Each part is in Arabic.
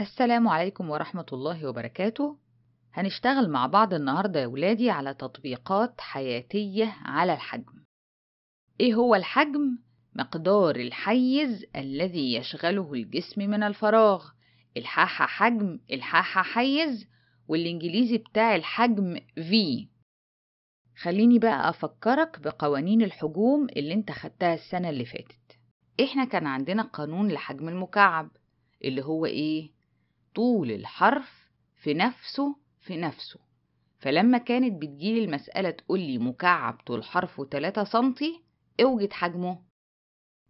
السلام عليكم ورحمة الله وبركاته. هنشتغل مع بعض النهاردة يا ولادي على تطبيقات حياتية على الحجم. إيه هو الحجم؟ مقدار الحيز الذي يشغله الجسم من الفراغ. الحاحة حجم الحاحة حيز والإنجليزي بتاع الحجم V. خليني بقى أفكرك بقوانين الحجوم اللي أنت خدتها السنة اللي فاتت. إحنا كان عندنا قانون لحجم المكعب اللي هو إيه؟ طول الحرف في نفسه في نفسه. فلما كانت بتجيلي المسألة تقولي مكعب طول حرفه 3 سنتي اوجد حجمه.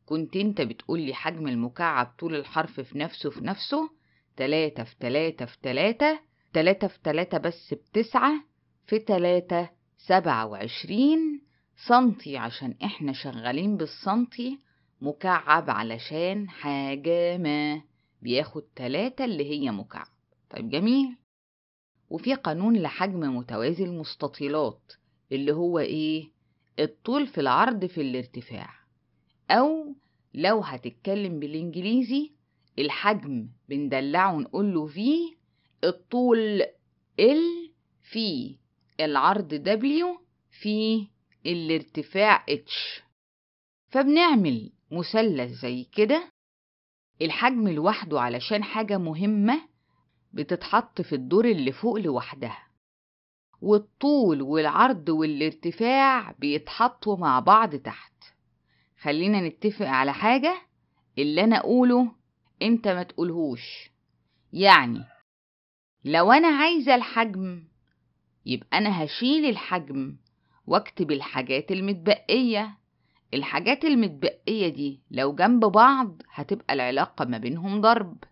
كنت انت بتقولي حجم المكعب طول الحرف في نفسه في نفسه؟ تلاتة في تلاتة في تلاتة تلاتة في تلاتة بس بتسعة في تلاتة سبعة وعشرين سنتي عشان إحنا شغالين بالسنتي مكعب علشان حاجة ما. بياخد تلاتة اللي هي مكعب. طيب جميل. وفي قانون لحجم متوازي المستطيلات اللي هو إيه؟ الطول في العرض في الارتفاع. أو لو هتتكلم بالإنجليزي الحجم بندلعه ونقول له في الطول ال في العرض W في الارتفاع H. فبنعمل مثلث زي كده. الحجم لوحده علشان حاجة مهمة بتتحط في الدور اللي فوق لوحدها. والطول والعرض والارتفاع بيتحطوا مع بعض تحت. خلينا نتفق على حاجة اللي أنا أقوله أنت ما تقولهوش. يعني لو أنا عايزة الحجم يبقى أنا هشيل الحجم وأكتب الحاجات المتبقية. الحاجات المتبقية دي لو جنب بعض هتبقى العلاقة ما بينهم ضرب.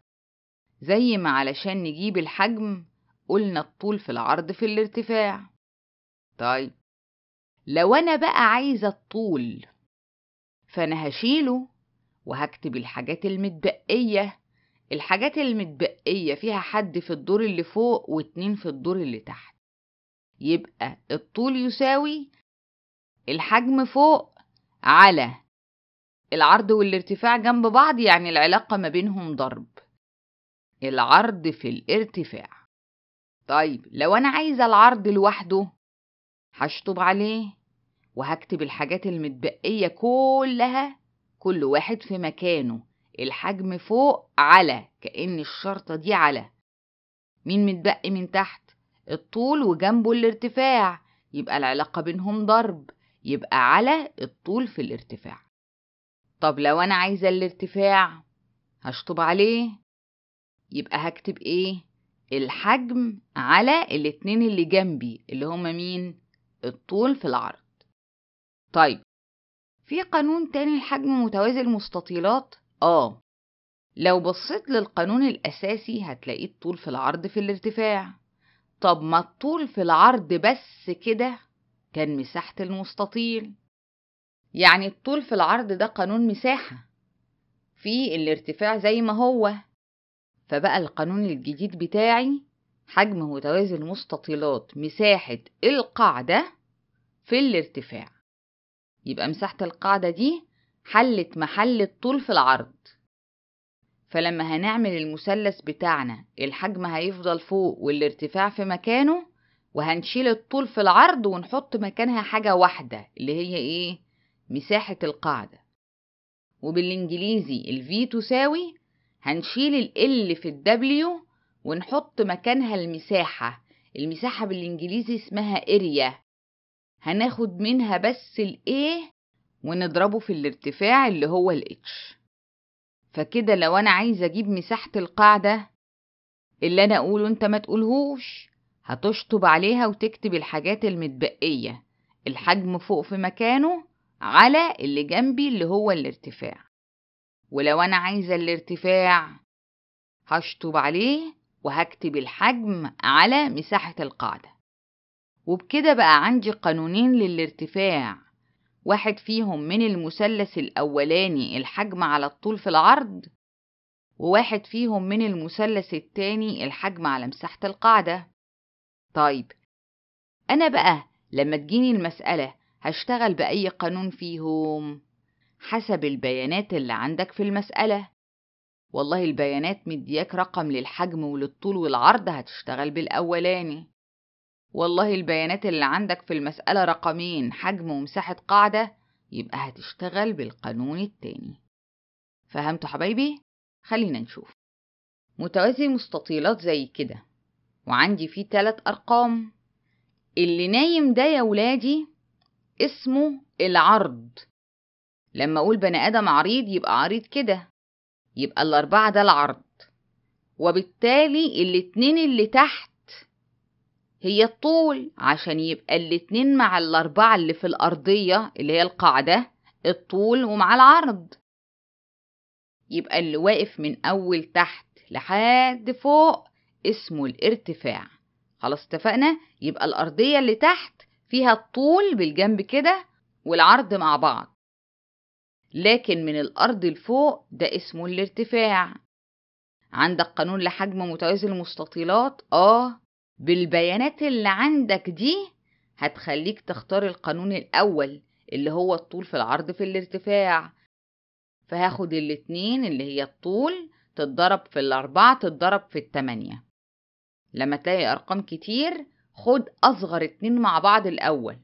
زي ما علشان نجيب الحجم قلنا الطول في العرض في الارتفاع. طيب لو أنا بقى عايزة الطول فأنا هشيله وهكتب الحاجات المتبقية. الحاجات المتبقية فيها حد في الدور اللي فوق واتنين في الدور اللي تحت. يبقى الطول يساوي الحجم فوق على العرض والارتفاع جنب بعض يعني العلاقة ما بينهم ضرب. العرض في الارتفاع. طيب لو أنا عايزة العرض لوحده هشطب عليه وهكتب الحاجات المتبقية كلها كل واحد في مكانه. الحجم فوق على كأن الشرطة دي على. مين متبقي من تحت؟ الطول وجنبه الارتفاع. يبقى العلاقة بينهم ضرب. يبقى على الطول في الارتفاع. طب لو أنا عايزة الارتفاع هشطب عليه؟ يبقى هكتب إيه؟ الحجم على الاتنين اللي جنبي اللي هما مين؟ الطول في العرض. طيب في قانون تاني لحجم متوازي المستطيلات؟ آه. لو بصيت للقانون الأساسي هتلاقيه الطول في العرض في الارتفاع. طب ما الطول في العرض بس كده كان مساحة المستطيل. يعني الطول في العرض ده قانون مساحة. في الارتفاع زي ما هو. فبقى القانون الجديد بتاعي حجم متوازي المستطيلات مساحة القاعدة في الارتفاع. يبقى مساحة القاعدة دي حلت محل الطول في العرض. فلما هنعمل المثلث بتاعنا الحجم هيفضل فوق والارتفاع في مكانه وهنشيل الطول في العرض ونحط مكانها حاجة واحدة اللي هي إيه؟ مساحة القاعدة. وبالإنجليزي ال V تساوي هنشيل ال L في ال W ونحط مكانها المساحة. المساحة بالإنجليزي اسمها اريا هناخد منها بس ال A ونضربه في الارتفاع اللي هو ال H. فكده لو أنا عايزة أجيب مساحة القاعدة اللي أنا أقوله أنت ما تقولهوش. هتشطب عليها وتكتب الحاجات المتبقية. الحجم فوق في مكانه على اللي جنبي اللي هو الارتفاع. ولو أنا عايزة الارتفاع هشطب عليه وهكتب الحجم على مساحة القاعدة. وبكده بقى عندي قانونين للارتفاع. واحد فيهم من المثلث الأولاني الحجم على الطول في العرض وواحد فيهم من المثلث التاني الحجم على مساحة القاعدة. طيب أنا بقى لما تجيني المسألة هشتغل بأي قانون فيهم؟ حسب البيانات اللي عندك في المسألة. والله البيانات مدياك رقم للحجم وللطول والعرض هتشتغل بالأولاني. والله البيانات اللي عندك في المسألة رقمين حجم ومساحة قاعدة يبقى هتشتغل بالقانون التاني. فهمتوا حبايبي؟ خلينا نشوف. متوازي مستطيلات زي كده. وعندي فيه تلات أرقام. اللي نايم ده يا ولادي اسمه العرض. لما أقول بني آدم عريض يبقى عريض كده يبقى الأربعة ده العرض. وبالتالي الاتنين اللي تحت هي الطول عشان يبقى الاتنين مع الأربعة اللي في الأرضية اللي هي القاعدة الطول ومع العرض. يبقى اللي واقف من أول تحت لحد فوق اسمه الارتفاع. خلاص اتفقنا؟ يبقى الأرضية اللي تحت فيها الطول بالجنب كده والعرض مع بعض. لكن من الأرض لفوق ده اسمه الارتفاع. عندك قانون لحجم متوازي المستطيلات؟ آه. بالبيانات اللي عندك دي هتخليك تختار القانون الأول اللي هو الطول في العرض في الارتفاع. فهاخد الاتنين اللي هي الطول تتضرب في الأربعة تتضرب في التمانية. لما تلاقي أرقام كتير خد أصغر اتنين مع بعض الأول.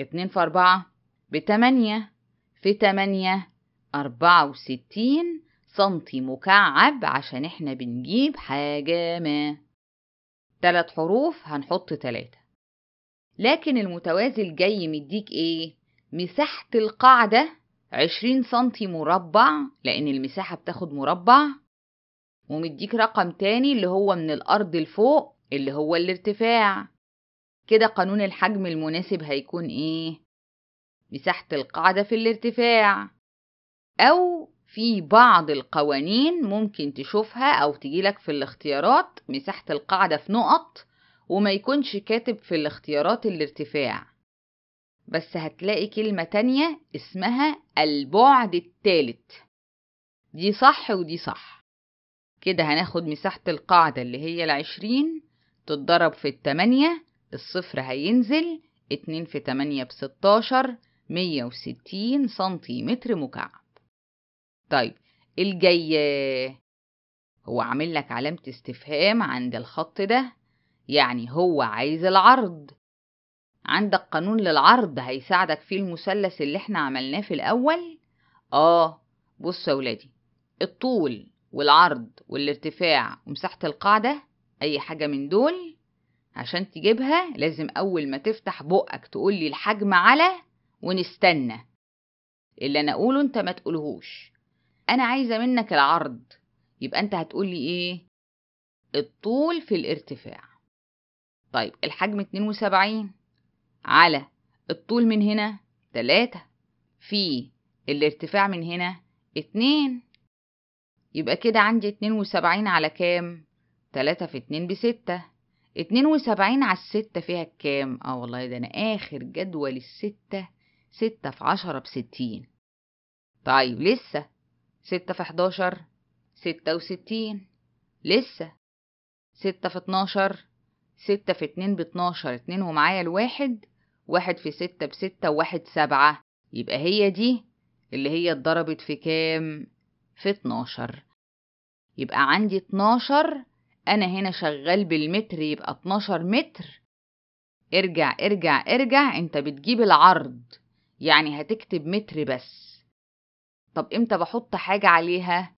اتنين في أربعة بتمانية في تمانية أربعة وستين سنتي مكعب عشان إحنا بنجيب حاجة ما. تلات حروف هنحط تلاتة. لكن المتوازي الجاي مديك إيه؟ مساحة القاعدة عشرين سنتي مربع لأن المساحة بتاخد مربع. ومديك رقم تاني اللي هو من الأرض لفوق اللي هو الارتفاع. كده قانون الحجم المناسب هيكون إيه؟ مساحة القاعدة في الارتفاع. أو في بعض القوانين ممكن تشوفها أو تجيلك في الاختيارات مساحة القاعدة في نقط وما يكونش كاتب في الاختيارات الارتفاع. بس هتلاقي كلمة تانية اسمها البعد التالت. دي صح ودي صح. كده هناخد مساحة القاعدة اللي هي العشرين تتضرب في التمانية الصفر هينزل اتنين في تمانية بستاشر مية وستين سنتيمتر مكعب. طيب الجاي هو عامل لك علامة استفهام عند الخط ده يعني هو عايز العرض. عندك قانون للعرض هيساعدك فيه المثلث اللي إحنا عملناه في الأول؟ آه بص يا ولادي الطول والعرض والارتفاع ومساحة القاعدة أي حاجة من دول عشان تجيبها لازم أول ما تفتح بقك تقولي الحجم على ونستنى. اللي أنا أقوله أنت ما تقولهوش. أنا عايزة منك العرض. يبقى أنت هتقولي إيه؟ الطول في الارتفاع. طيب الحجم 72 على الطول من هنا 3 في الارتفاع من هنا 2 يبقى كده عندي 72 على كام؟ 3 في 2 بستة. 72 على الستة فيها كام؟ آه والله ده أنا آخر جدول الستة. ستة في عشرة بستين. طيب لسه. ستة في حداشر. ستة وستين. لسه. ستة في اتناشر. ستة في اتنين باتناشر. اتنين ومعايا الواحد. واحد في ستة بستة. وواحد سبعة. يبقى هي دي اللي هي اتضربت في كام؟ في اتناشر. يبقى عندي اتناشر أنا هنا شغال بالمتر يبقى اتناشر متر. ارجع ارجع ارجع أنت بتجيب العرض. يعني هتكتب متر بس. طب إمتى بحط حاجة عليها؟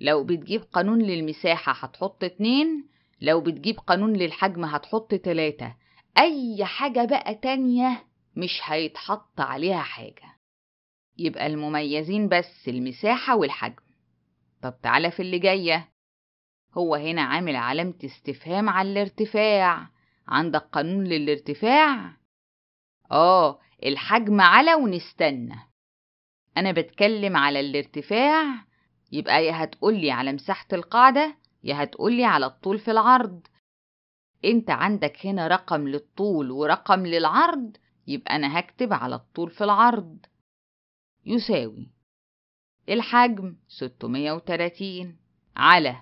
لو بتجيب قانون للمساحة هتحط اتنين لو بتجيب قانون للحجم هتحط تلاتة. أي حاجة بقى تانية مش هيتحط عليها حاجة. يبقى المميزين بس المساحة والحجم. طب تعالى في اللي جاية. هو هنا عامل علامة استفهام على الارتفاع. عندك قانون للارتفاع؟ آه الحجم على ونستنى. أنا بتكلم على الارتفاع. يبقى يا هتقولي على مساحة القاعدة يا هتقولي على الطول في العرض. أنت عندك هنا رقم للطول ورقم للعرض يبقى أنا هكتب على الطول في العرض. يساوي الحجم 630 على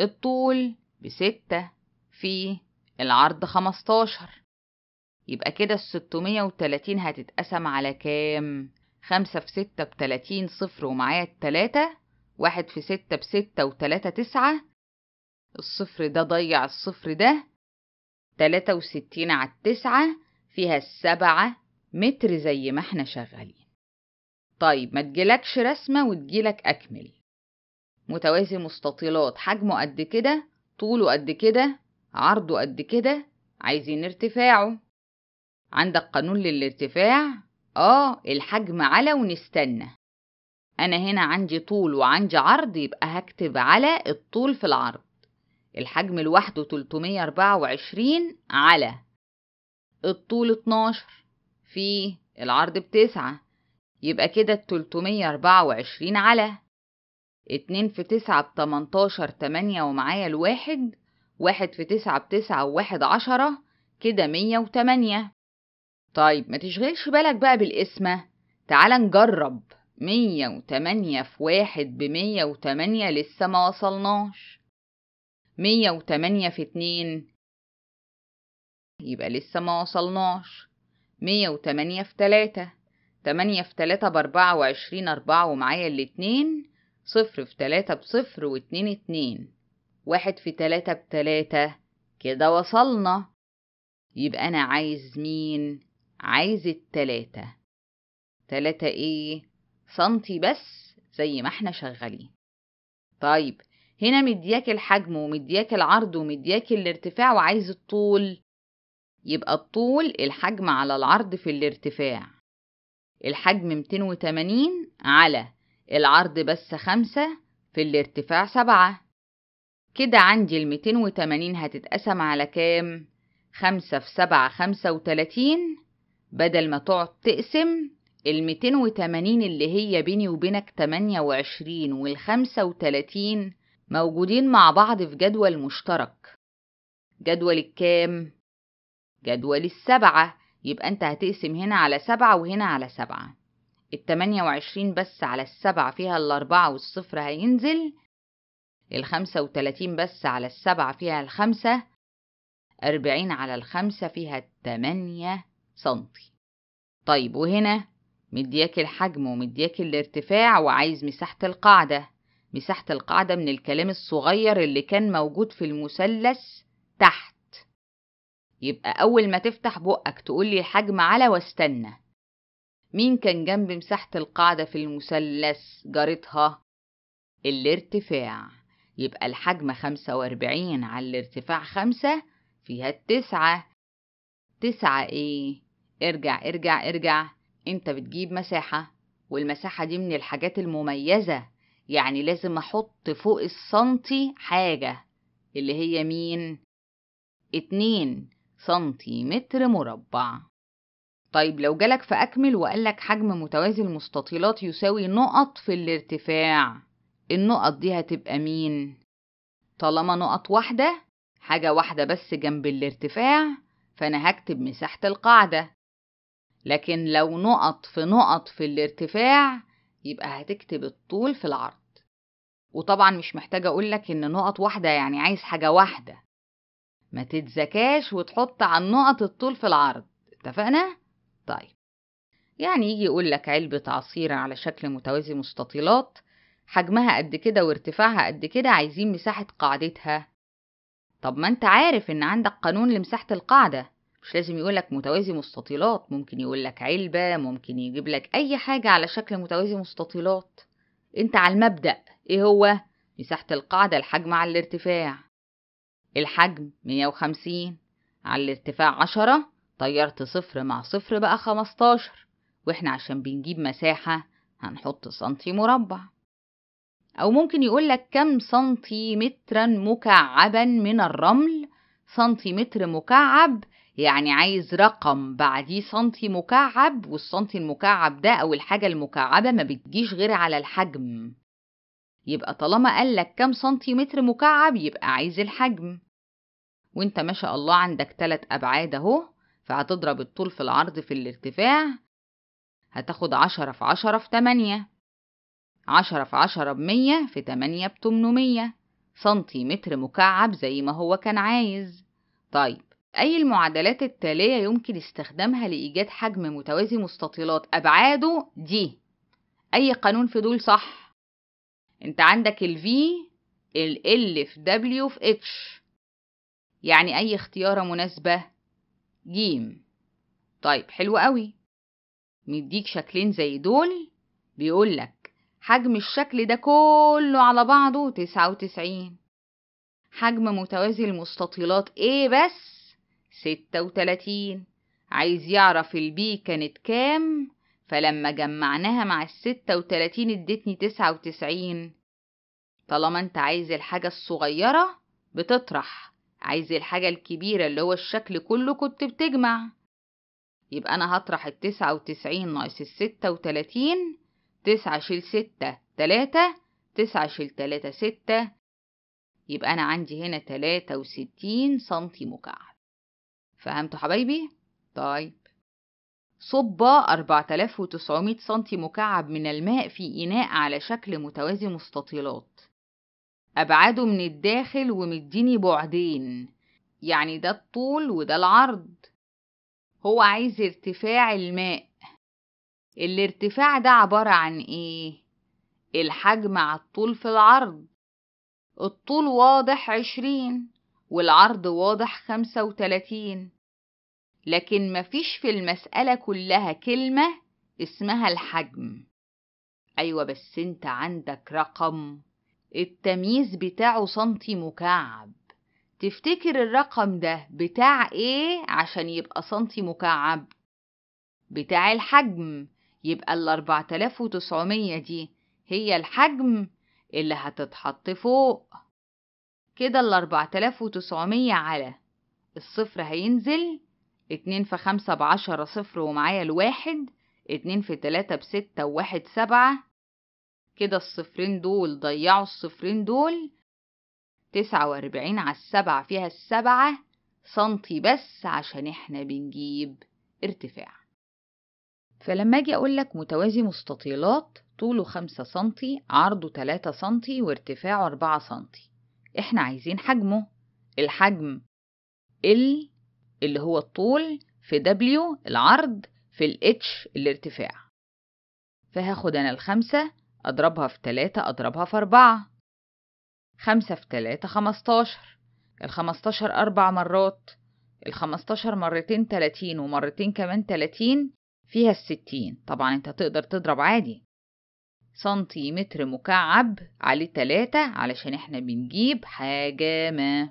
الطول بستة في العرض 15 يبقى كده الستمية وتلاتين هتتقسم على كام؟ خمسة في ستة بتلاتين صفر ومعايا التلاتة. واحد في ستة بستة وتلاتة تسعة. الصفر ده ضيع الصفر ده. تلاتة وستين على التسعة فيها السبعة متر زي ما إحنا شغالين. طيب ما تجيلكش رسمة وتجيلك أكمل. متوازي مستطيلات. حجمه قد كده طوله قد كده عرضه قد كده. عايزين ارتفاعه. عندك قانون للارتفاع؟ آه الحجم على ونستنى. أنا هنا عندي طول وعندي عرض يبقى هكتب على الطول في العرض. الحجم لوحده 324 على. الطول 12 في العرض بتسعة. يبقى كده 324 على. اتنين في تسعة بتمنتاشر تمانية ومعايا الواحد واحد في تسعة بتسعة وواحد عشرة كده مية وتمانية. طيب ما تشغلش بالك بقى بالقسمة تعال نجرب. مية وتمانية في واحد بمية وتمانية لسه ما وصلناش. مية وتمانية في اتنين يبقى لسه ما وصلناش. مية وتمانية في تلاتة. تمانية في تلاتة بأربعة وعشرين أربعة ومعايا الاتنين. صفر في تلاتة بصفر واتنين اتنين. واحد في تلاتة بتلاتة. كده وصلنا. يبقى أنا عايز مين؟ عايز التلاتة. تلاتة إيه؟ سنتي بس زي ما إحنا شغالين. طيب هنا مدياك الحجم ومدياك العرض ومدياك الارتفاع وعايز الطول. يبقى الطول الحجم على العرض في الارتفاع. الحجم 280 على العرض بس خمسة في الارتفاع سبعة. كده عندي الميتين وتمانين هتتقسم على كام؟ خمسة في سبعة خمسة وتلاتين. بدل ما تقعد تقسم الميتين وتمانين اللي هي بيني وبينك تمانية وعشرين والخمسة وتلاتين موجودين مع بعض في جدول مشترك. جدول الكام؟ جدول السبعة. يبقى انت هتقسم هنا على سبعة وهنا على سبعة. التمانية وعشرين بس على السبعة فيها الأربعة والصفر هينزل. الخمسة وتلاتين بس على السبعة فيها الخمسة. أربعين على الخمسة فيها التمانية سنتي. طيب وهنا مدياك الحجم ومدياك الارتفاع وعايز مساحة القاعدة. مساحة القاعدة من الكلام الصغير اللي كان موجود في المثلث تحت. يبقى أول ما تفتح بقك تقولي الحجم على واستنى. مين كان جنب مساحة القاعدة في المثلث؟ جارتها الارتفاع. يبقى الحجم خمسة وأربعين على الارتفاع خمسة فيها التسعة. تسعة إيه؟ ارجع ارجع ارجع. أنت بتجيب مساحة والمساحة دي من الحاجات المميزة. يعني لازم أحط فوق السنتي حاجة اللي هي مين؟ اتنين سنتيمتر مربع. طيب لو جالك في أكمل وقالك حجم متوازي المستطيلات يساوي نقط في الارتفاع النقط دي هتبقى مين؟ طالما نقط واحدة حاجة واحدة بس جنب الارتفاع فأنا هكتب مساحة القاعدة لكن لو نقط في نقط في الارتفاع يبقى هتكتب الطول في العرض وطبعا مش محتاجة أقولك إن نقط واحدة يعني عايز حاجة واحدة ما تتزكاش وتحط على النقط الطول في العرض اتفقنا؟ طيب. يعني يجي يقول لك علبة عصير على شكل متوازي مستطيلات حجمها قد كده وارتفاعها قد كده عايزين مساحة قاعدتها. طب ما انت عارف ان عندك قانون لمساحة القاعدة. مش لازم يقولك متوازي مستطيلات ممكن يقولك علبة ممكن يجيب لك أي حاجة على شكل متوازي مستطيلات. انت على المبدأ إيه هو؟ مساحة القاعدة الحجم على الارتفاع. الحجم 150 على الارتفاع 10 طيرت صفر مع صفر بقى 15 وإحنا عشان بنجيب مساحة هنحط سنتي مربع. أو ممكن يقولك كم سنتيمترا مكعبا من الرمل؟ سنتيمتر مكعب يعني عايز رقم بعديه سنتي مكعب والسنتي المكعب ده أو الحاجة المكعبة ما بتجيش غير على الحجم. يبقى طالما قالك كم سنتيمتر مكعب يبقى عايز الحجم. وانت ما شاء الله عندك تلات أبعاد أهو. فهتضرب الطول في العرض في الارتفاع هتاخد عشرة في عشرة في تمانية عشرة في عشرة بمية في تمانية بتمنمية سنتيمتر مكعب زي ما هو كان عايز. طيب أي المعادلات التالية يمكن استخدامها لإيجاد حجم متوازي مستطيلات؟ أبعاده دي أي قانون في دول صح؟ أنت عندك ال V ال L في W في H. يعني أي اختيارة مناسبة؟ جيم. طيب حلو قوي. مديك شكلين زي دول. بيقولك حجم الشكل ده كله على بعضه تسعة وتسعين. حجم متوازي المستطيلات إيه بس ستة وتلاتين. عايز يعرف البي كانت كام؟ فلما جمعناها مع الستة وتلاتين ادتني تسعة وتسعين. طالما انت عايز الحاجة الصغيرة بتطرح. عايز الحاجة الكبيرة اللي هو الشكل كله كنت بتجمع. يبقى أنا هطرح التسعة وتسعين ناقص الستة وتلاتين تسعة شيل ستة تلاتة تسعة شيل تلاتة ستة. يبقى أنا عندي هنا تلاتة وستين سنتي مكعب. فهمتوا حبايبي؟ طيب. صب أربعة آلاف وتسعمية سنتي مكعب من الماء في إناء على شكل متوازي مستطيلات. أبعاده من الداخل ومديني بعدين. يعني ده الطول وده العرض. هو عايز ارتفاع الماء. الارتفاع ده عبارة عن إيه؟ الحجم على الطول في العرض. الطول واضح عشرين والعرض واضح خمسة وتلاتين. لكن مفيش في المسألة كلها كلمة اسمها الحجم. أيوة بس أنت عندك رقم. التمييز بتاعه سنتي مكعب. تفتكر الرقم ده بتاع إيه عشان يبقى سنتي مكعب؟ بتاع الحجم يبقى ال 4900 دي هي الحجم اللي هتتحط فوق. كده ال 4900 على الصفر هينزل اتنين في خمسة بعشرة صفر ومعايا الواحد اتنين في تلاتة بستة وواحد سبعة كده الصفرين دول ضيعوا الصفرين دول. تسعة وأربعين على السبعة فيها السبعة سنتي بس عشان إحنا بنجيب ارتفاع. فلما أجي اقولك متوازي مستطيلات طوله خمسة سنتي عرضه تلاتة سنتي وارتفاعه أربعة سنتي. إحنا عايزين حجمه. الحجم ال اللي هو الطول في W العرض في ال H الارتفاع. فهاخد أنا الخمسة أضربها في تلاتة أضربها في أربعة. خمسة في تلاتة خمستاشر. الخمستاشر أربع مرات. الخمستاشر مرتين تلاتين ومرتين كمان تلاتين فيها الستين. طبعا أنت تقدر تضرب عادي. سنتيمتر مكعب عليه تلاتة علشان إحنا بنجيب حاجة ما.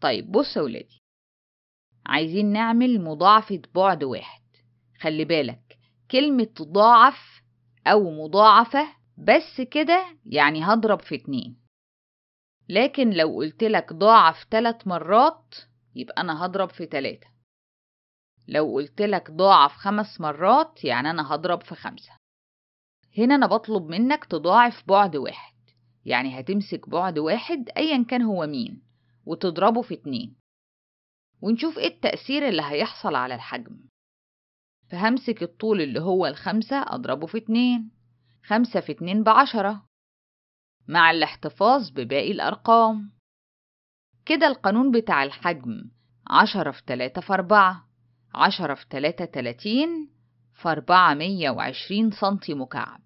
طيب بص يا ولادي. عايزين نعمل مضاعفة بعد واحد. خلي بالك كلمة تضاعف أو مضاعفة بس كده يعني هضرب في اتنين. لكن لو قلتلك ضاعف تلات مرات يبقى أنا هضرب في تلاتة. لو قلتلك ضاعف خمس مرات يعني أنا هضرب في خمسة. هنا أنا بطلب منك تضاعف بعد واحد. يعني هتمسك بعد واحد أيا كان هو مين وتضربه في اتنين. ونشوف إيه التأثير اللي هيحصل على الحجم. فهمسك الطول اللي هو الخمسة أضربه في اتنين. خمسة في اتنين بعشرة. مع الاحتفاظ بباقي الأرقام. كده القانون بتاع الحجم عشرة في تلاتة في أربعة. عشرة في تلاتة تلاتين في أربعة مية وعشرين سنتي مكعب.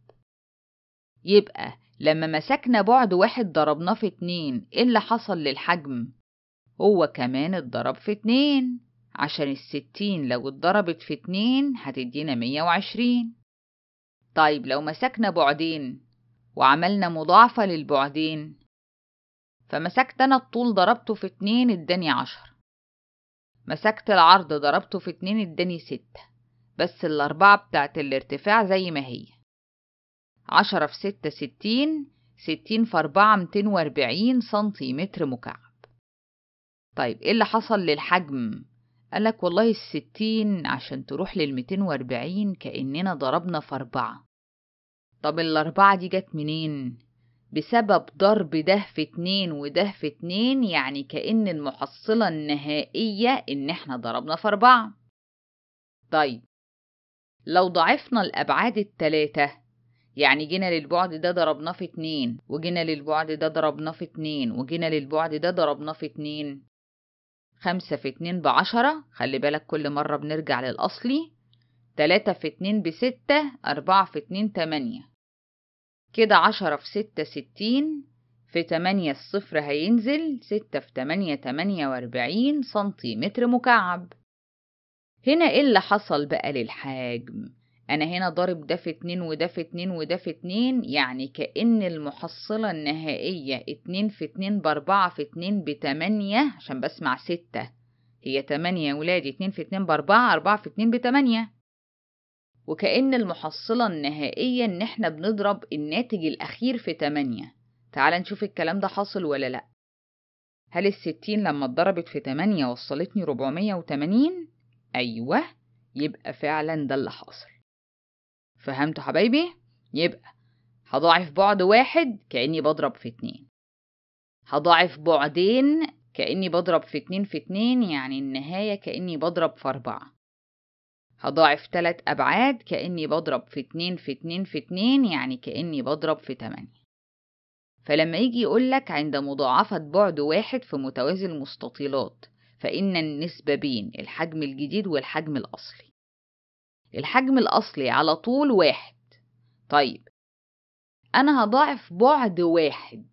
يبقى لما مسكنا بعد واحد ضربناه في اتنين إيه اللي حصل للحجم؟ هو كمان اتضرب في اتنين. عشان الستين لو اتضربت في اتنين هتدينا مية وعشرين. طيب لو مسكنا بعدين وعملنا مضاعفة للبعدين فمسكت أنا الطول ضربته في اتنين اداني عشر. مسكت العرض ضربته في اتنين اداني ستة بس الأربعة بتاعت الارتفاع زي ما هي. عشرة في ستة ستين ستين في أربعة ميتين وأربعين سنتيمتر مكعب. طيب إيه اللي حصل للحجم؟ قالك والله الستين عشان تروح للميتين واربعين كأننا ضربنا في أربعة طب الأربعة دي جت منين؟ بسبب ضرب ده في اتنين وده في اتنين يعني كأن المحصلة النهائية إن إحنا ضربنا في أربعة طيب لو ضعفنا الأبعاد التلاتة يعني جينا للبعد ده ضربناه في اتنين وجينا للبعد ده ضربناه في اتنين وجينا للبعد ده ضربناه في اتنين خمسة في اتنين بعشرة. خلي بالك كل مرة بنرجع للأصلي. تلاتة في اتنين بستة أربعة في اتنين تمانية. كده عشرة في ستة ستين. في تمانية الصفر هينزل. ستة في تمانية تمانية وأربعين سنتيمتر مكعب. هنا إيه اللي حصل بقى للحجم؟ أنا هنا ضارب ده في اتنين وده في اتنين وده في اتنين يعني كأن المحصلة النهائية اتنين في اتنين بأربعة في اتنين بتمانية عشان بسمع ستة. هي تمانية يا ولادي اتنين في اتنين بأربعة أربعة في اتنين بتمانية. وكأن المحصلة النهائية إن إحنا بنضرب الناتج الأخير في تمانية. تعال نشوف الكلام ده حاصل ولا لأ. هل الستين لما اتضربت في تمانية وصلتني ربعمية وتمانين؟ أيوة يبقى فعلا ده اللي حاصل. فهمتوا حبايبي؟ يبقى هضاعف بعد واحد كأني بضرب في اتنين. هضاعف بعدين كأني بضرب في اتنين في اتنين يعني النهاية كأني بضرب في أربعة. هضاعف تلات أبعاد كأني بضرب في اتنين في اتنين في اتنين يعني كأني بضرب في تمانية. فلما يجي يقولك عند مضاعفة بعد واحد في متوازي المستطيلات فإن النسبة بين الحجم الجديد والحجم الأصلي. الحجم الأصلي على طول واحد. طيب أنا هضاعف بعد واحد.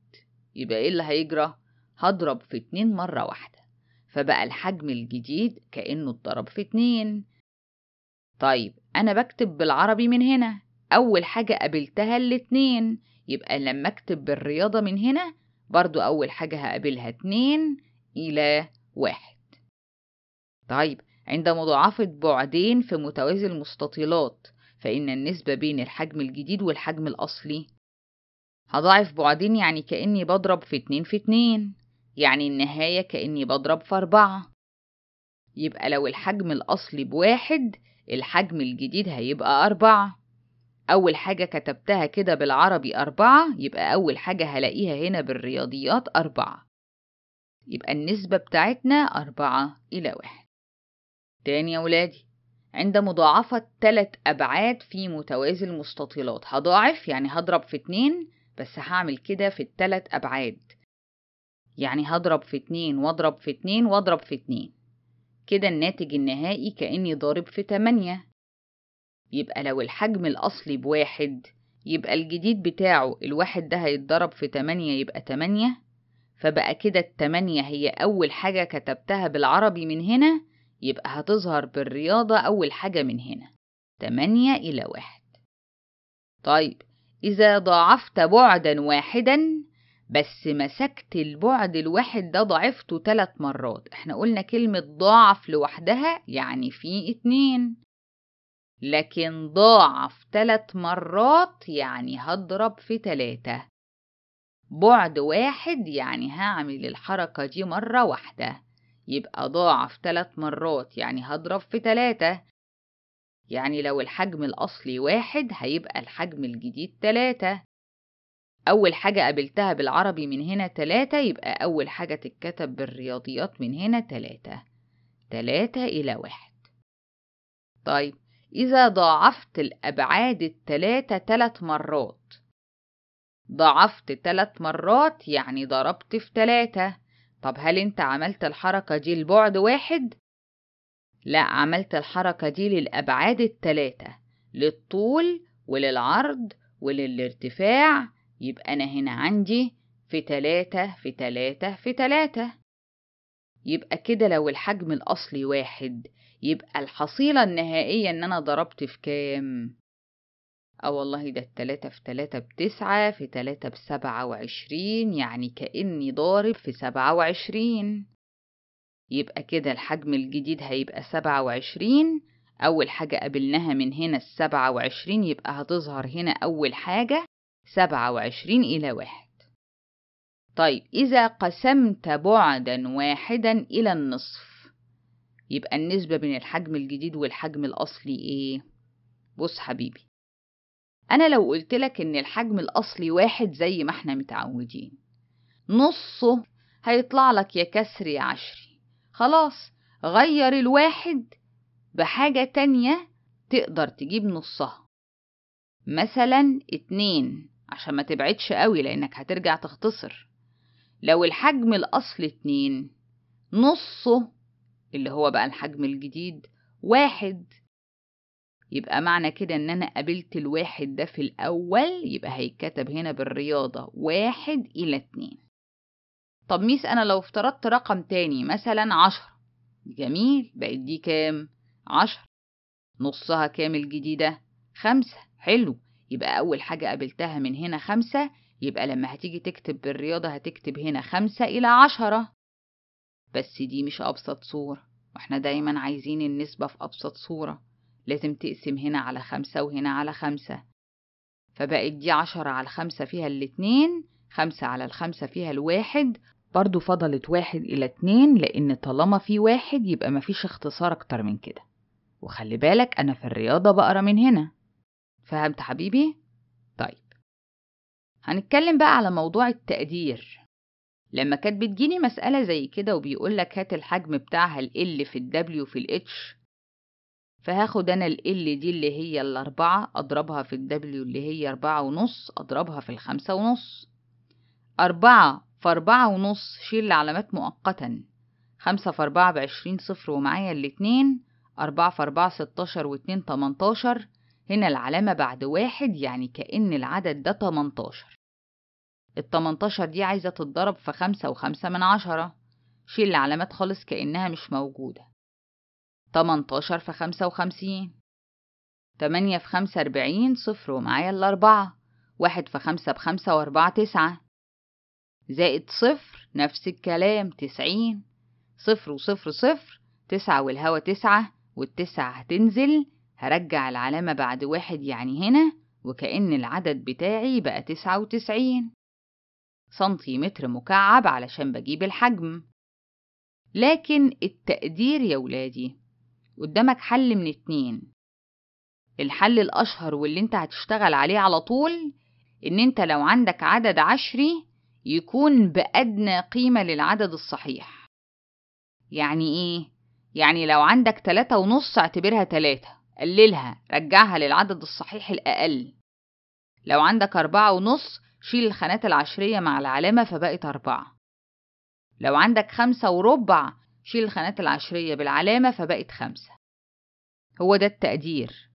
يبقى إيه اللي هيجرى؟ هضرب في اتنين مرة واحدة. فبقى الحجم الجديد كأنه اتضرب في اتنين. طيب أنا بكتب بالعربي من هنا. أول حاجة قابلتها الاتنين. يبقى لما أكتب بالرياضة من هنا برضو أول حاجة هقابلها اتنين إلى واحد. طيب عند مضاعفة بعدين في متوازي المستطيلات فإن النسبة بين الحجم الجديد والحجم الأصلي. هضاعف بعدين يعني كأني بضرب في اتنين في اتنين يعني النهاية كأني بضرب في أربعة. يبقى لو الحجم الأصلي بواحد الحجم الجديد هيبقى أربعة. أول حاجة كتبتها كده بالعربي أربعة يبقى أول حاجة هلاقيها هنا بالرياضيات أربعة. يبقى النسبة بتاعتنا أربعة إلى واحد. تاني يا ولادي عند مضاعفة تلات أبعاد في متوازي المستطيلات. هضاعف يعني هضرب في اتنين بس هعمل كده في التلات أبعاد. يعني هضرب في اتنين واضرب في اتنين واضرب في اتنين. كده الناتج النهائي كأني ضارب في تمانية. يبقى لو الحجم الأصلي بواحد يبقى الجديد بتاعه الواحد ده هيتضرب في تمانية يبقى تمانية. فبقى كده التمانية هي أول حاجة كتبتها بالعربي من هنا يبقى هتظهر بالرياضة أول حاجة من هنا تمانية إلى واحد. طيب إذا ضاعفت بعدا واحدا بس مسكت البعد الواحد ده ضعفته تلات مرات. إحنا قلنا كلمة ضاعف لوحدها يعني في اتنين. لكن ضاعف تلات مرات يعني هضرب في تلاتة. بعد واحد يعني هعمل الحركة دي مرة واحدة. يبقى ضاعف تلات مرات يعني هضرب في تلاتة. يعني لو الحجم الأصلي واحد هيبقى الحجم الجديد تلاتة. أول حاجة قابلتها بالعربي من هنا تلاتة يبقى أول حاجة تتكتب بالرياضيات من هنا تلاتة. تلاتة إلى واحد. طيب إذا ضاعفت الأبعاد التلاتة تلات مرات. ضاعفت تلات مرات يعني ضربت في تلاتة. طب هل انت عملت الحركة دي لبعد واحد؟ لا عملت الحركة دي للأبعاد التلاتة للطول وللعرض وللارتفاع يبقى أنا هنا عندي في تلاتة في تلاتة في تلاتة يبقى كده لو الحجم الأصلي واحد يبقى الحصيلة النهائية إن أنا ضربت في كام؟ آه والله ده التلاتة في تلاتة بتسعة في تلاتة بسبعة وعشرين يعني كأني ضارب في سبعة وعشرين. يبقى كده الحجم الجديد هيبقى سبعة وعشرين. أول حاجة قابلناها من هنا السبعة وعشرين يبقى هتظهر هنا أول حاجة سبعة وعشرين إلى واحد. طيب إذا قسمت بعدا واحدا إلى النصف يبقى النسبة بين الحجم الجديد والحجم الأصلي إيه؟ بص حبيبي أنا لو قلت لك إن الحجم الأصلي واحد زي ما إحنا متعودين نصه هيطلع لك يا كسر يا عشري. خلاص غير الواحد بحاجة تانية تقدر تجيب نصها. مثلا اتنين عشان ما تبعدش قوي لأنك هترجع تختصر. لو الحجم الأصل اتنين نصه اللي هو بقى الحجم الجديد واحد. يبقى معنى كده إن أنا قابلت الواحد ده في الأول يبقى هيتكتب هنا بالرياضة واحد إلى اتنين. طب ميس أنا لو افترضت رقم تاني مثلا عشرة. جميل. بقت دي كام؟ عشرة. نصها كام الجديدة؟ خمسة. حلو. يبقى أول حاجة قابلتها من هنا خمسة يبقى لما هتيجي تكتب بالرياضة هتكتب هنا خمسة إلى عشرة. بس دي مش أبسط صورة. وإحنا دايما عايزين النسبة في أبسط صورة. لازم تقسم هنا على خمسة وهنا على خمسة. فبقت دي عشرة على خمسة فيها الاتنين خمسة على الخمسة فيها الواحد. برضو فضلت واحد إلى اتنين لأن طالما في واحد يبقى مفيش اختصار أكتر من كده. وخلي بالك أنا في الرياضة بقرأ من هنا. فهمت حبيبي؟ طيب. هنتكلم بقى على موضوع التقدير. لما كانت بتجيني مسألة زي كده وبيقولك هات الحجم بتاعها ال في ال W في ال H فهاخد أنا ال L دي اللي هي الأربعة أضربها في ال W اللي هي أربعة ونص أضربها في الخمسة ونص. أربعة في أربعة ونص شيل علامات مؤقتا. خمسة في أربعة بعشرين صفر ومعايا الاتنين. أربعة في أربعة ستاشر واتنين تمنتاشر. هنا العلامة بعد واحد يعني كأن العدد ده تمنتاشر. التمنتاشر دي عايزة تتضرب في خمسة وخمسة من عشرة. شيل العلامات خالص كأنها مش موجودة. تمنتاشر في خمسة وخمسين. تمانية في خمسة أربعين صفر ومعايا الأربعة. واحد في خمسة بخمسة وأربعة تسعة. زائد صفر نفس الكلام تسعين. صفر وصفر صفر تسعة والهوا تسعة والتسعة هتنزل. هرجع العلامة بعد واحد يعني هنا وكأن العدد بتاعي بقى تسعة وتسعين. سنتيمتر مكعب علشان بجيب الحجم. لكن التقدير يا ولادي قدامك حل من اتنين. الحل الأشهر واللي انت هتشتغل عليه على طول إن انت لو عندك عدد عشري يكون بأدنى قيمة للعدد الصحيح. يعني إيه؟ يعني لو عندك تلاتة ونص اعتبرها تلاتة قللها رجعها للعدد الصحيح الأقل. لو عندك أربعة ونص شيل الخانات العشرية مع العلامة فبقت أربعة. لو عندك خمسة وربع شيل الخانات العشرية بالعلامة فبقت خمسة. هو ده التقدير.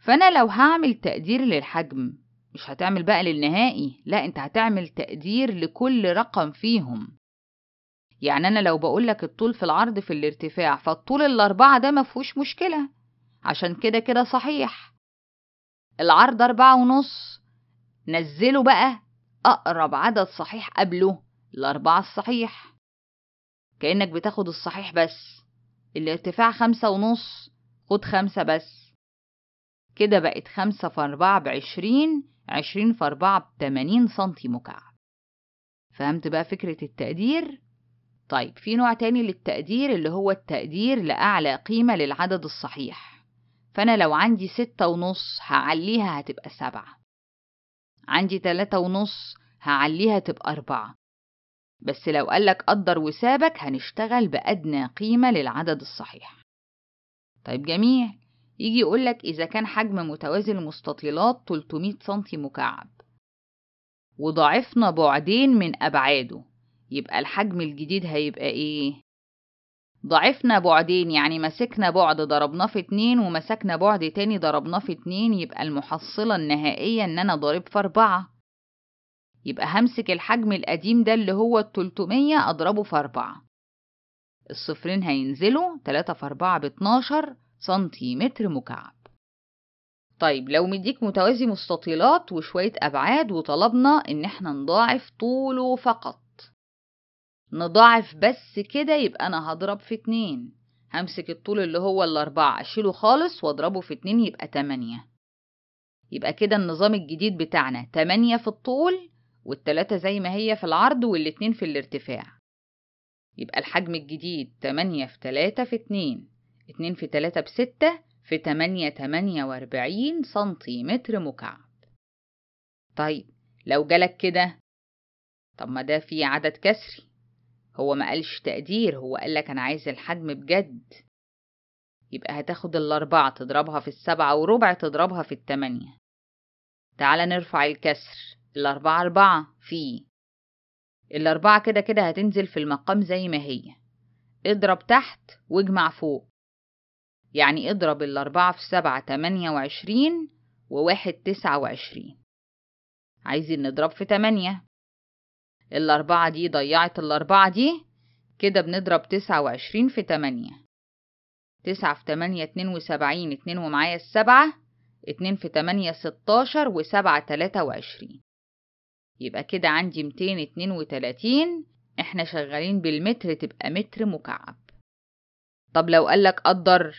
فأنا لو هعمل تقدير للحجم مش هتعمل بقى للنهائي لا أنت هتعمل تقدير لكل رقم فيهم. يعني أنا لو بقولك الطول في العرض في الارتفاع فالطول الأربعة ده مفهوش مشكلة. عشان كده كده صحيح. العرض أربعة ونص نزله بقى أقرب عدد صحيح قبله الأربعة الصحيح. كأنك بتاخد الصحيح بس. الارتفاع خمسة ونص خد خمسة بس. كده بقت خمسة في أربعة بعشرين عشرين في أربعة بتمانين سنتي مكعب. فهمت بقى فكرة التقدير؟ طيب في نوع تاني للتقدير اللي هو التقدير لأعلى قيمة للعدد الصحيح. فأنا لو عندي ستة ونص هعليها هتبقى سبعة. عندي تلاتة ونص هعليها تبقى أربعة. بس لو قالك قدر وسابك هنشتغل بأدنى قيمة للعدد الصحيح. طيب جميل يجي يقولك إذا كان حجم متوازي المستطيلات 300 سنتي مكعب. وضاعفنا بعدين من أبعاده يبقى الحجم الجديد هيبقى إيه؟ ضعفنا بعدين يعني مسكنا بعد ضربناه في اتنين ومسكنا بعد تاني ضربناه في اتنين يبقى المحصلة النهائية إن أنا ضارب في أربعة. يبقى همسك الحجم القديم ده اللي هو التلتمية أضربه في أربعة. الصفرين هينزلوا تلاتة في أربعة باتناشر سنتيمتر مكعب. طيب لو مديك متوازي مستطيلات وشوية أبعاد وطلبنا إن إحنا نضاعف طوله فقط. نضاعف بس كده يبقى أنا هضرب في اتنين. همسك الطول اللي هو الأربعة أشيله خالص وأضربه في اتنين يبقى تمانية. يبقى كده النظام الجديد بتاعنا تمانية في الطول والتلاتة زي ما هي في العرض والاتنين في الارتفاع. يبقى الحجم الجديد تمانية في تلاتة في اتنين اتنين في تلاتة بستة في تمانية تمانية وأربعين سنتيمتر مكعب. طيب لو جالك كده طب ما ده في عدد كسري. هو ما قالش تقدير هو قالك أنا عايز الحجم بجد. يبقى هتاخد الأربعة تضربها في السبعة وربع تضربها في التمانية. تعالى نرفع الكسر. الأربعة أربعة في الأربعة كده كده هتنزل في المقام زي ما هي. اضرب تحت واجمع فوق. يعني اضرب الأربعة في سبعة تمانية وعشرين وواحد تسعة وعشرين. عايزين نضرب في تمانية. الأربعة دي ضيعت الأربعة دي كده بنضرب تسعة وعشرين في تمانية. تسعة في تمانية اتنين وسبعين اتنين ومعايا السبعة اتنين في تمانية ستاشر وسبعة تلاتة وعشرين. يبقى كده عندي ميتين اتنين وتلاتين إحنا شغالين بالمتر تبقى متر مكعب. طب لو قالك قدر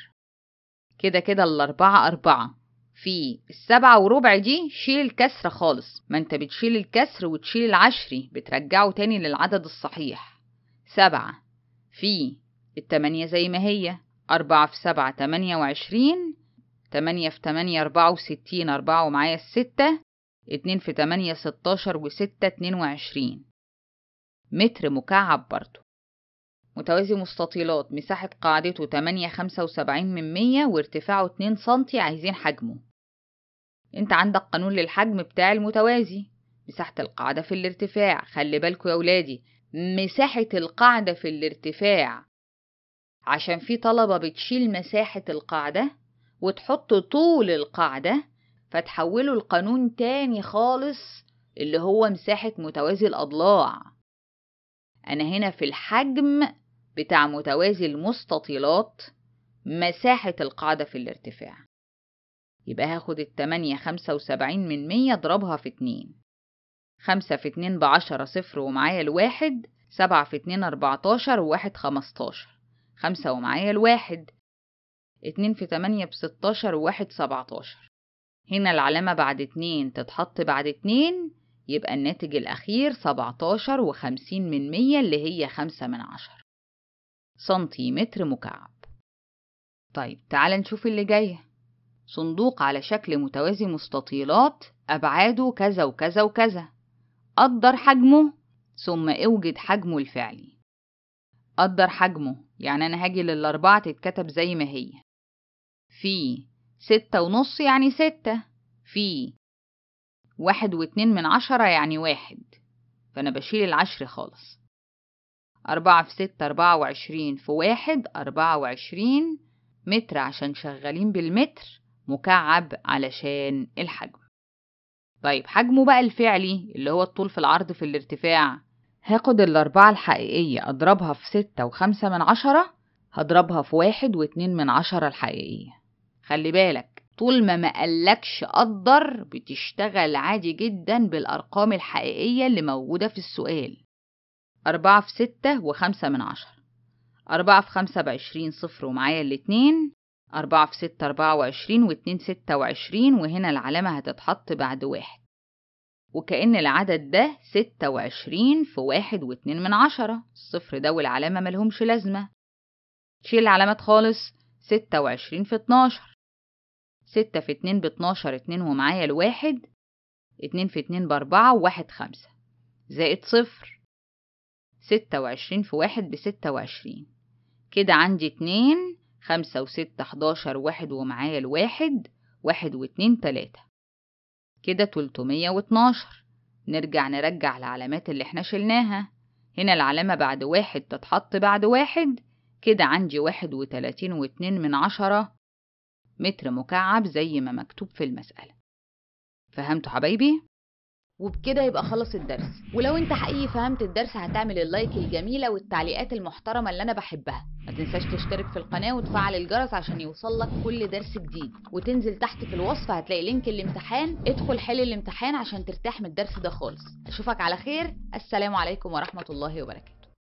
كده كده الأربعة أربعة. في السبعة وربع دي شيل الكسر خالص. ما انت بتشيل الكسر وتشيل العشري بترجعه تاني للعدد الصحيح. سبعة. في التمانية زي ما هي. أربعة في سبعة تمانية وعشرين تمانية في تمانية أربعة وستين أربعة ومعايا الستة. اتنين في تمانية ستاشر وستة اتنين وعشرين. متر مكعب برضو. متوازي مستطيلات. مساحة قاعدته تمانية خمسة وسبعين من مية وارتفاعه اتنين سنتي. عايزين حجمه. انت عندك قانون للحجم بتاع المتوازي. مساحة القاعدة في الارتفاع. خلي بالكوا يا ولادي. مساحة القاعدة في الارتفاع. عشان في طلبة بتشيل مساحة القاعدة وتحط طول القاعدة فتحوله لقانون تاني خالص اللي هو مساحة متوازي الأضلاع. أنا هنا في الحجم بتاع متوازي المستطيلات مساحة القاعدة في الارتفاع. يبقى هاخد التمانية خمسة وسبعين من مية اضربها في اتنين. خمسة في اتنين بعشرة صفر ومعايا الواحد. سبعة في اتنين أربعتاشر وواحد خمستاشر. خمسة ومعايا الواحد. اتنين في تمانية بستاشر وواحد سبعتاشر. هنا العلامة بعد اتنين تتحط بعد اتنين يبقى الناتج الأخير سبعتاشر وخمسين من مية اللي هي خمسة من عشرة سنتيمتر مكعب. طيب تعال نشوف اللي جاية صندوق على شكل متوازي مستطيلات أبعاده كذا وكذا وكذا. قدر حجمه ثم أوجد حجمه الفعلي. قدر حجمه يعني أنا هاجي للأربعة تتكتب زي ما هي. في ستة ونص يعني ستة. في واحد واتنين من عشرة يعني واحد. فأنا بشيل العشر خالص. أربعة في ستة أربعة وعشرين. في واحد أربعة وعشرين متر عشان شغالين بالمتر مكعب علشان الحجم. طيب حجمه بقى الفعلي اللي هو الطول في العرض في الارتفاع. هاخد الأربعة الحقيقية أضربها في ستة وخمسة من عشرة هضربها في واحد واتنين من عشرة الحقيقية. خلي بالك طول ما مقلكش قدر بتشتغل عادي جدا بالأرقام الحقيقية اللي موجودة في السؤال. أربعة في ستة وخمسة من عشرة. أربعة في خمسة بعشرين صفر ومعايا الاتنين. أربعة في ستة أربعة وعشرين واتنين ستة وعشرين وهنا العلامة هتتحط بعد واحد. وكأن العدد ده ستة وعشرين في واحد واتنين من عشرة. الصفر ده والعلامة ملهمش لازمة. شيل العلامات خالص ستة وعشرين في اتناشر. ستة في اتنين باتناشر اتنين ومعايا الواحد اتنين في اتنين بأربعة وواحد خمسة زائد صفر ستة وعشرين في واحد بستة وعشرين. كده عندي اتنين خمسة وستة حداشر واحد ومعايا الواحد واحد واتنين تلاتة. كده تلتمية واتناشر. نرجع نرجع العلامات اللي إحنا شلناها. هنا العلامة بعد واحد تتحط بعد واحد. كده عندي واحد وتلاتين واتنين من عشرة. متر مكعب زي ما مكتوب في المسألة. فهمتوا حبايبي؟ وبكده يبقى خلص الدرس. ولو انت حقيقي فهمت الدرس هتعمل ال like الجميلة والتعليقات المحترمة اللي أنا بحبها. ما تنساش تشترك في القناة وتفعل الجرس عشان يوصلك كل درس جديد. وتنزل تحت في الوصف هتلاقي link الامتحان. ادخل حل الامتحان عشان ترتاح من الدرس ده خالص. أشوفك على خير. السلام عليكم ورحمة الله وبركاته.